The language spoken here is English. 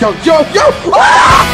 Yo, yo, yo! Ah!